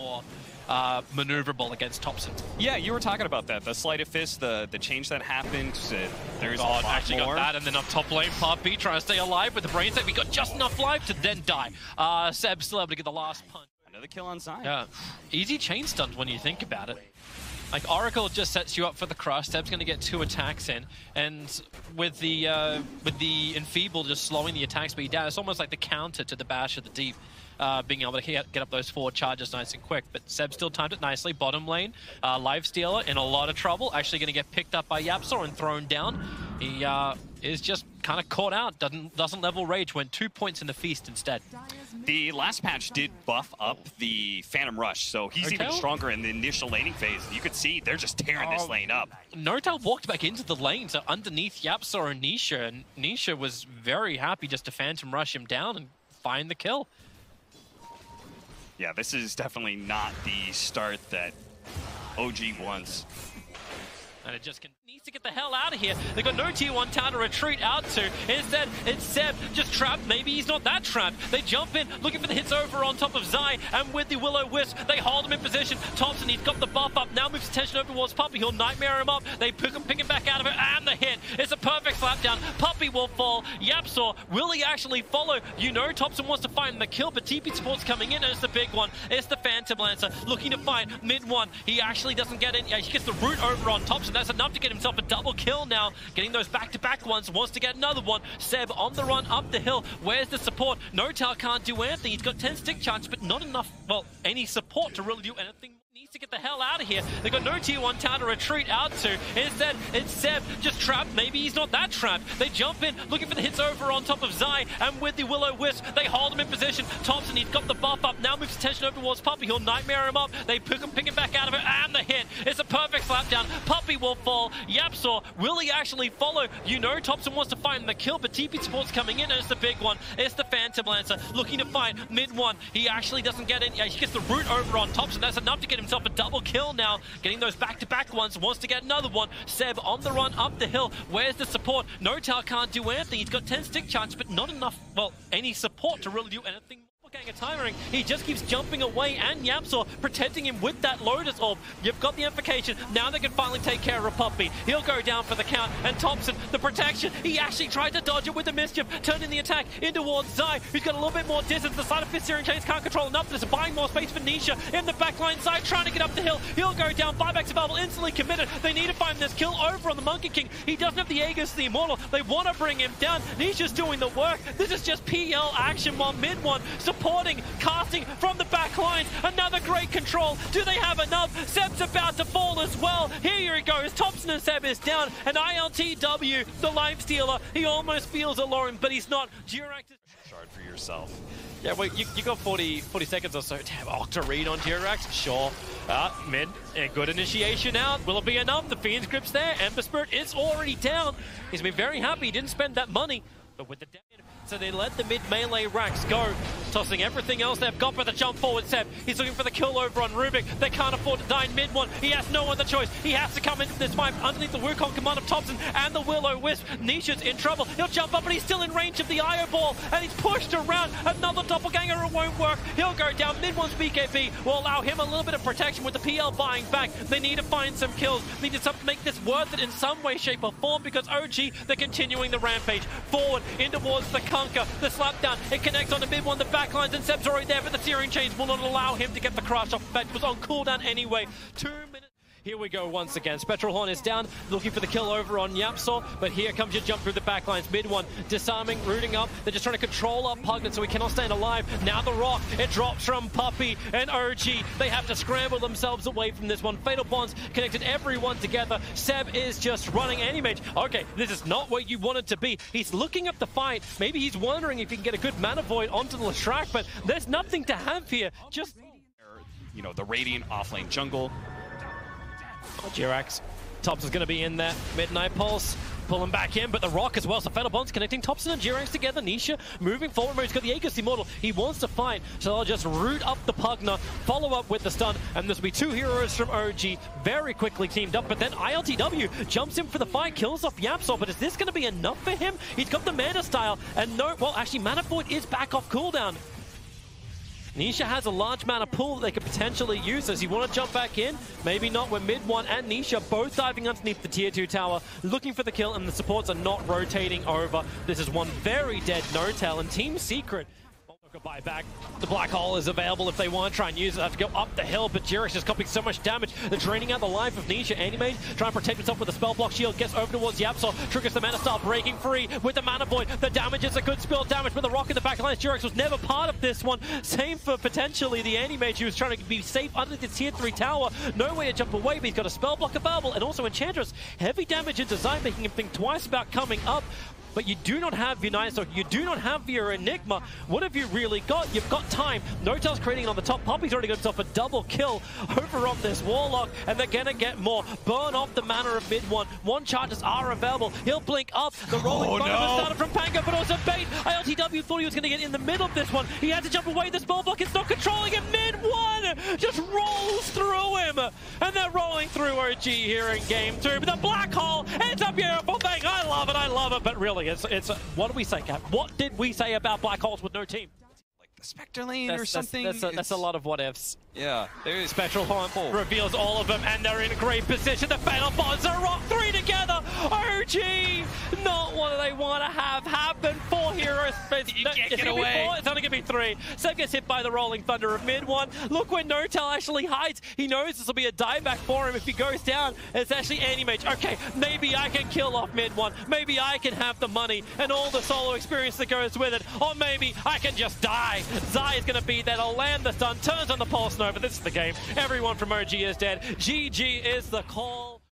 more uh, maneuverable against Topson. Yeah, you were talking about that. The sleight of fist, the the change that happened. Uh, there's God, a lot actually more. got that, and then up top lane, Puppey trying to stay alive with the brain set. We got just enough life to then die. Uh, Ceb still able to get the last punch. Another kill on Zion. Yeah, easy chain stuns when you think about it. Like Oracle just sets you up for the crush. Ceb's going to get two attacks in, and with the uh, with the enfeeble just slowing the attack speed down, it's almost like the counter to the bash of the deep. Uh, being able to get, up those four charges nice and quick. But Ceb still timed it nicely. Bottom lane, uh, in a lot of trouble. Actually going to get picked up by YapzoR and thrown down. He uh, is just kind of caught out. Doesn't doesn't level Rage. Went two points in the feast instead. The last patch did buff up the Phantom Rush, so he's even stronger in the initial laning phase. You could see they're just tearing this Oh. lane up. N0tail walked back into the lane, so underneath YapzoR and Nisha, and Nisha was very happy just to Phantom Rush him down and find the kill. Yeah, this is definitely not the start that OG wants. And it just needs to get the hell out of here. They've got no tier 1 town to retreat out to. Instead, it's Ceb just trapped. Maybe he's not that trapped. They jump in, looking for the hits over on top of Zai. And with the Willow Wisp, they hold him in position. Topson, he's got the buff up. Now moves attention over towards Puppey. He'll nightmare him up. They pick him, pick him back out of it. And the hit. It's a perfect slapdown. Puppey will fall. YapzoR, will he actually follow? You know Topson wants to find the kill, but TP support's coming in. And it's the big one. It's the Phantom Lancer looking to find MidOne. He actually doesn't get in. Yeah, he gets the root over on Topson. That's enough to get himself a double kill now. Getting those back-to-back ones. Wants to get another one. Ceb on the run up the hill. Where's the support? N0tail can't do anything. He's got 10 stick charge, but not enough, well, any support to really do anything. Needs to get the hell out of here. They've got no tier 1 town to retreat out to. Instead, it's Ceb just trapped. Maybe he's not that trapped. They jump in, looking for the hits over on top of Zai. And with the Willow Wisp, they hold him in position. Topson, he's got the buff up. Now moves attention over towards Puppey. He'll nightmare him up. They pick him, pick him back out of it. And the hit. It's a perfect slapdown. Puppey will fall. YapzoR, will he actually follow? You know Topson wants to find the kill, but TP Sports coming in. And it's the big one. It's the Phantom Lancer looking to find MidOne. He actually doesn't get in. Yeah, he gets the root over on Topson. That's enough to get himself a double kill now. Getting those back-to-back ones. Wants to get another one. Ceb on the run up the hill. Where's the support? N0tail can't do anything. He's got 10 stick charge, but not enough, well, any support to really do anything. He just keeps jumping away, and YapzoR protecting him with that Lotus Orb. You've got the implication. Now they can finally take care of Puppey. He'll go down for the count, and Topson, the protection. He actually tried to dodge it with the mischief, turning the attack in towards Zai, who's got a little bit more distance. The Sleight of Fist Searing Chains can't control enough. There's buying more space for Nisha in the backline. Zai trying to get up the hill. He'll go down. Buybacks available, instantly committed. They need to find this kill over on the Monkey King. He doesn't have the Aegis, the Immortal. They want to bring him down. Nisha's doing the work. This is just PL action while MidOne supporting, casting from the back lines. Another great control. Do they have enough? Ceb's about to fall as well. Here he goes. Topson and Ceb is down. And ILTW, the life stealer, he almost feels alone, but he's not. JerAx is Shard for yourself. yeah, well, you, you got 40, 40 seconds or so. Damn, Octa read on JerAx? Sure. Uh, mid, a good initiation out. Will it be enough? The Fiend's grip's there. Ember Spirit is already down. He's been very happy he didn't spend that money. But with the so they let the mid melee racks go, tossing everything else they've got for the jump forward step. He's looking for the kill over on Rubik. They can't afford to die in MidOne. He has no other choice. He has to come into this fight underneath the Wukong command of Topson and the Willow Wisp. Nisha's in trouble. He'll jump up, but he's still in range of the IO ball, and he's pushed around. Another doppelganger, it won't work. He'll go down. MidOne's BKB will allow him a little bit of protection with the PL buying back. They need to find some kills. They need to make this worth it in some way, shape, or form because OG, they're continuing the rampage. Forward, in towards the Conquer, the slapdown. It connects on the MidOne, the back lines, and Ceb's already there, but the Searing Chains will not allow him to get the crash off. That was on cooldown anyway. Two. Here we go once again. Spectral Horn is down, looking for the kill over on YapzoR, but here comes your jump through the backlines. MidOne, disarming, rooting up. They're just trying to control up Pugnant so he cannot stand alive. Now the rock, it drops from Puppey and OG. They have to scramble themselves away from this one. Fatal Bonds connected everyone together. Ceb is just running Anti-Mage. Okay, this is not where you wanted to be. He's looking up the fight. Maybe he's wondering if he can get a good mana void onto the Leshrac, but there's nothing to have here. Just You know, the Radiant offlane jungle. JerAx. Topson's going to be in there. Midnight Pulse. Pull him back in, but the Rock as well. So Fatal Bonds connecting Topson and JerAx together. Nisha moving forward. He's got the Aegis Immortal. He wants to fight, so they'll just root up the Pugna, follow up with the stun, and this will be two heroes from OG very quickly teamed up. But then ILTW jumps in for the fight, kills off YapzoR. But is this going to be enough for him? He's got the Manta Style, and no, well, actually, Mana Void is back off cooldown. Nisha has a large amount of pull that they could potentially use. Does he want to jump back in? Maybe not. When MidOne and Nisha both diving underneath the tier two tower, looking for the kill, and the supports are not rotating over. This is one very dead N0tail and Team Secret Goodbye back. The black hole is available if they want try and use it. They have to go up the hill, but JerAx is copying so much damage. They're draining out the life of Nisha. Anti-Mage Try and protect himself with a spell block shield. Gets over towards YapzoR. Triggers the Mana Star, breaking free with the Mana Void. The damage is a good spell damage, but the rock in the back line. JerAx was never part of this one. Same for potentially the Anti-Mage who was trying to be safe under the tier 3 tower. No way to jump away, but he's got a spell block available. And also Enchantress. Heavy damage in design, making him think twice about coming up but you do not have your Nine you do not have your Enigma. What have you really got? You've got time. N0tail's creating on the top. Puppey's already got himself a double kill over on this Warlock, and they're gonna get more. Burn off the mana of MidOne. One charges are available. He'll blink up. The oh, rolling oh, no. started from Pango, but also bait. ILTW thought he was gonna get in the middle of this one. He had to jump away. This ball block is not controlling him. MidOne just rolls through him, and they're OG here in game two. But the black hole, it's a beautiful thing. I love it. I love it. But really, it's it's what did we say, Cap? What did we say about black holes with no team? Like the Spectre lane that's, or something. That's, that's, a, that's, a, lot of what ifs. Yeah, there's Spectral Horn reveals all of them, and they're in a great position. The Fatal Bonds are rock three together. OG, not what they want to have happen for It's, you can't get away. It's only going to be three. Ceb gets hit by the Rolling Thunder of MidOne. Look where N0tail actually hides. He knows this will be a dieback for him if he goes down. It's actually Anti-Mage. Okay, maybe I can kill off MidOne. Maybe I can have the money and all the solo experience that goes with it. Or maybe I can just die. Zai is going to be there to land the stun, turns on the pulse Nova. This is the game. Everyone from OG is dead. GG is the call.